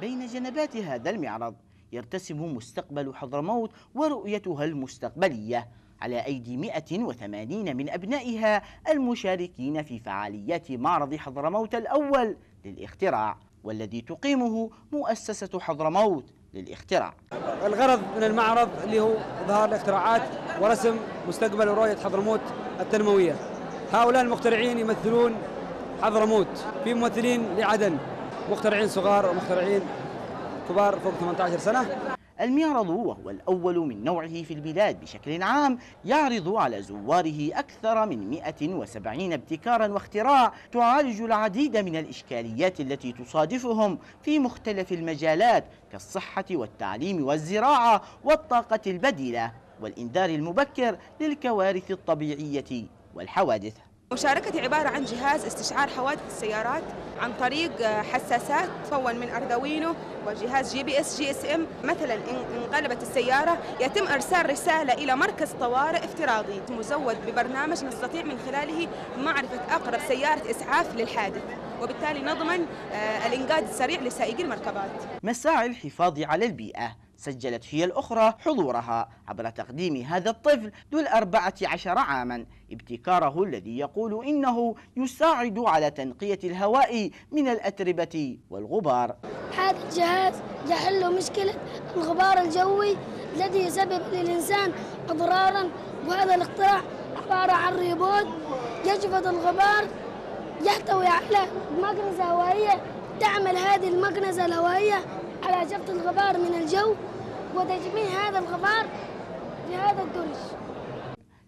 بين جنبات هذا المعرض. يرتسم مستقبل حضرموت ورؤيتها المستقبلية على أيدي 180 من أبنائها المشاركين في فعاليات معرض حضرموت الأول للاختراع والذي تقيمه مؤسسة حضرموت للاختراع. الغرض من المعرض اللي هو إظهار الاختراعات ورسم مستقبل ورؤية حضرموت التنموية. هؤلاء المخترعين يمثلون حضرموت في ممثلين لعدن. مخترعين صغار ومخترعين كبار فوق 18 سنة. المعرض وهو الأول من نوعه في البلاد بشكل عام يعرض على زواره أكثر من 170 ابتكارا واختراع تعالج العديد من الإشكاليات التي تصادفهم في مختلف المجالات كالصحة والتعليم والزراعة والطاقة البديلة والإنذار المبكر للكوارث الطبيعية والحوادث. مشاركتي عبارة عن جهاز استشعار حوادث السيارات عن طريق حساسات تكون من أردوينو وجهاز جي بي إس جي إس إم. مثلا إن انقلبت السيارة يتم إرسال رسالة إلى مركز طوارئ افتراضي مزود ببرنامج نستطيع من خلاله معرفة أقرب سيارة إسعاف للحادث. وبالتالي نضمن الإنقاذ السريع لسائقي المركبات. مساعي الحفاظ على البيئة. سجلت هي الأخرى حضورها عبر تقديم هذا الطفل ذو الأربعة عشر عاما ابتكاره الذي يقول إنه يساعد على تنقية الهواء من الأتربة والغبار. هذا الجهاز يحل مشكلة الغبار الجوي الذي يسبب للإنسان أضرارا وهذا الاختراع عبارة عن ريبوت يجفظ الغبار يحتوي على مكنسة هوائية تعمل هذه المكنسة الهوائية على جفط الغبار من الجو وتجميع هذا الغبار لهذا الدرج.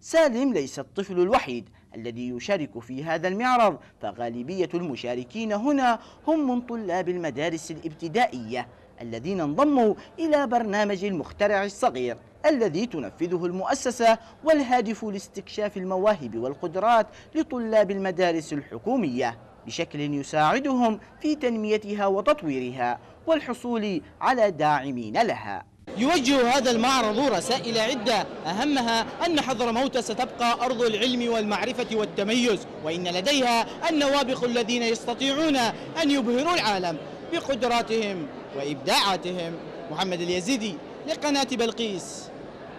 سالم ليس الطفل الوحيد الذي يشارك في هذا المعرض فغالبية المشاركين هنا هم من طلاب المدارس الابتدائية الذين انضموا إلى برنامج المخترع الصغير الذي تنفذه المؤسسة والهادف لاستكشاف المواهب والقدرات لطلاب المدارس الحكومية بشكل يساعدهم في تنميتها وتطويرها. والحصول على داعمين لها. يوجه هذا المعرض رسائل عدة. أهمها أن حضرموت ستبقى أرض العلم والمعرفة والتميز وإن لديها النوابغ الذين يستطيعون أن يبهروا العالم بقدراتهم وإبداعاتهم. محمد اليزيدي لقناة بلقيس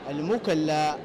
المكلا.